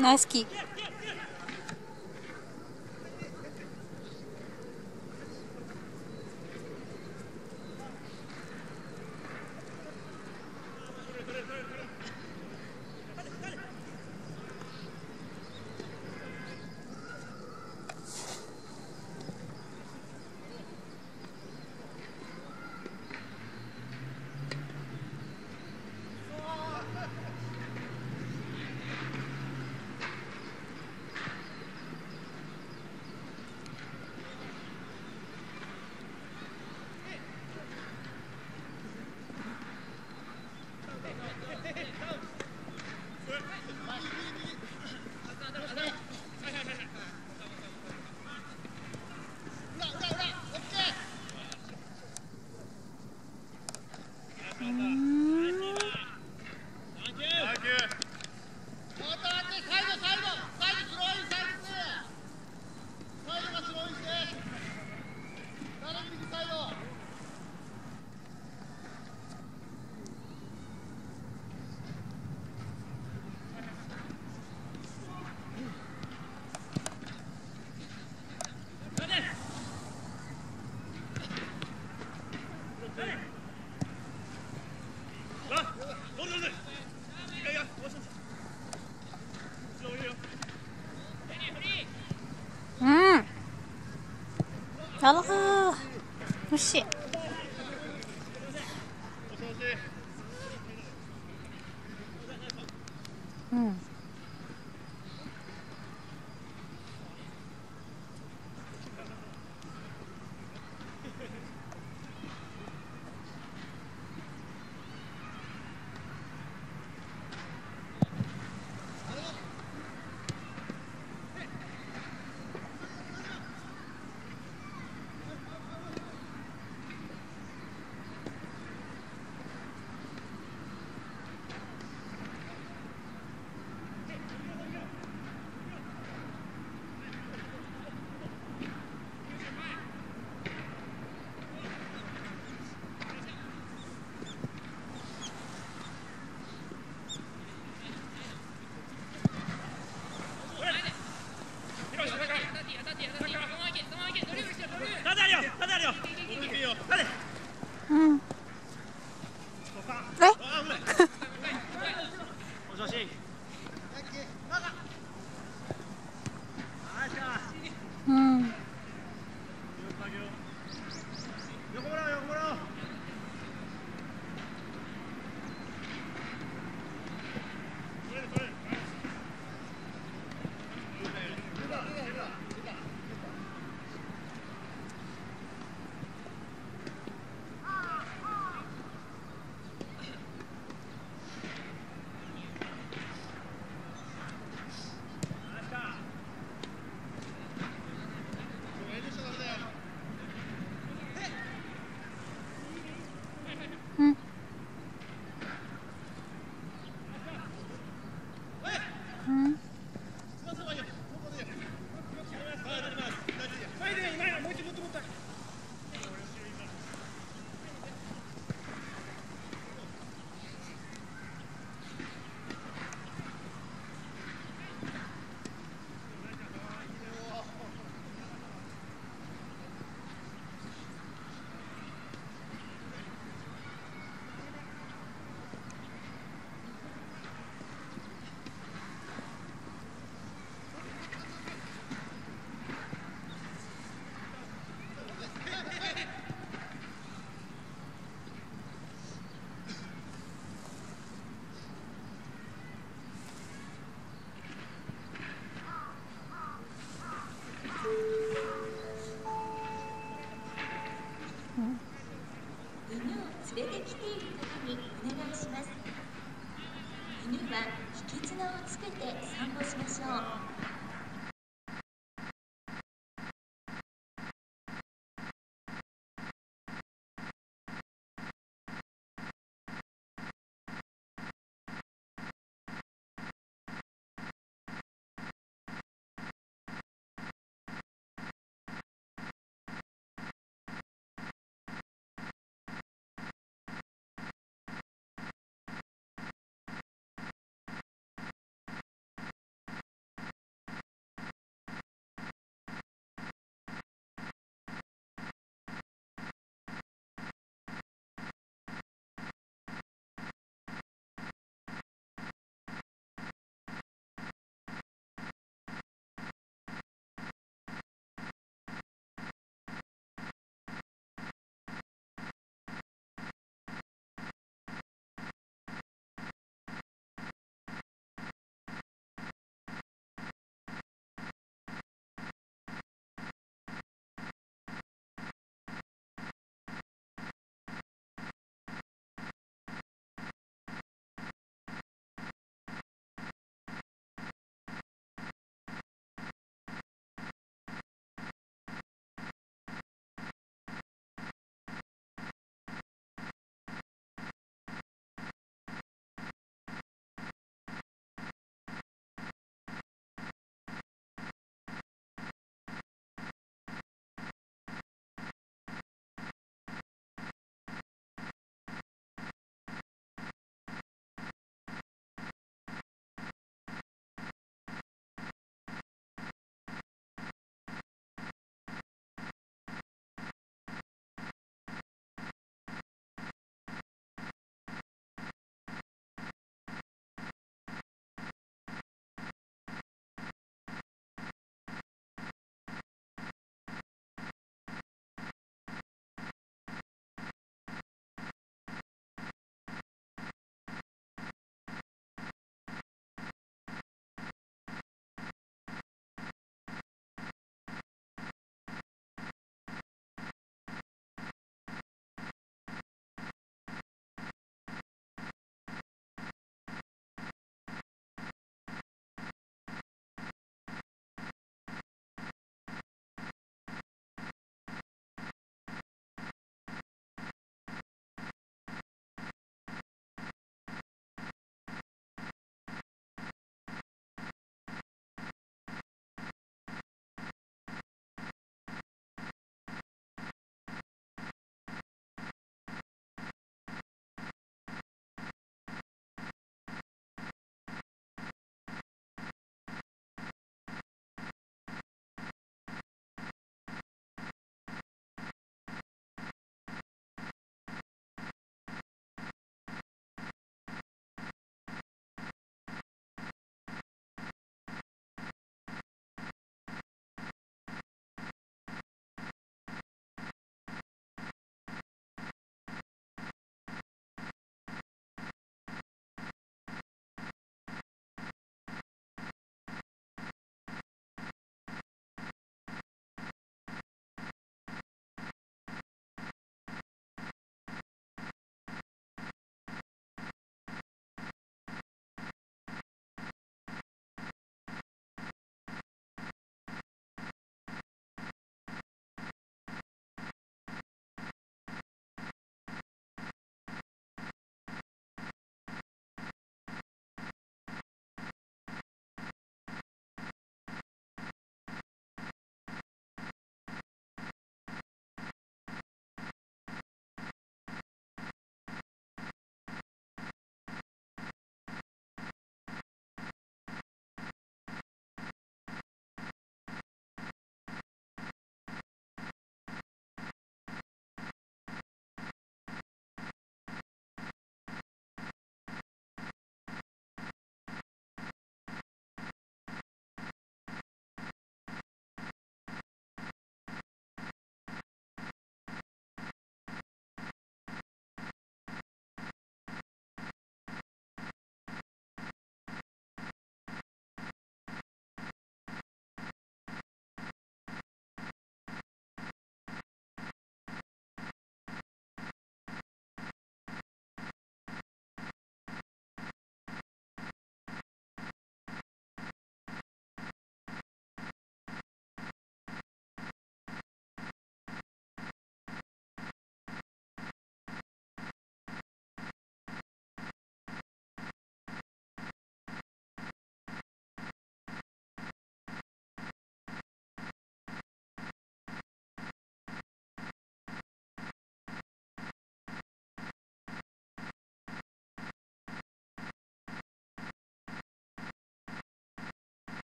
ナイスキー。アしうん。